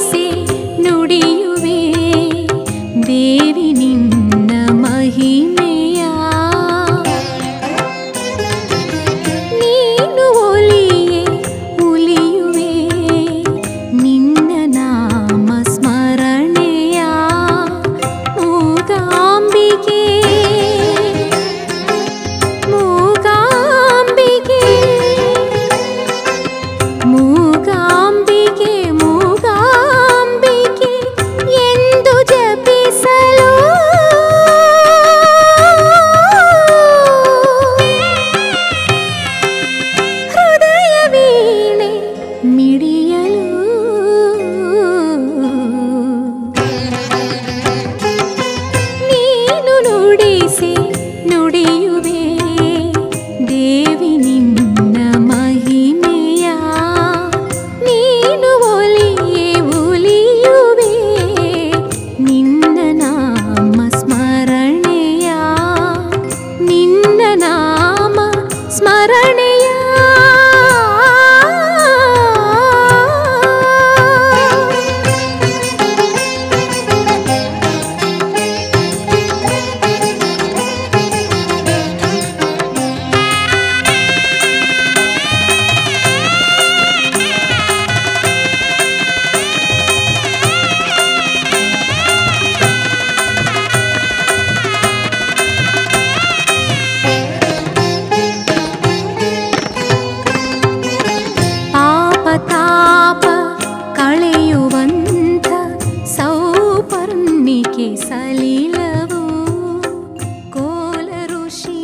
sí. स्मरण ಪಾಪ ಕಳೆಯುವಂಥ ಸೌಪರ್ಣಿಕೆ ಸಲೀಲವು ಕೋಲ ಋಷಿ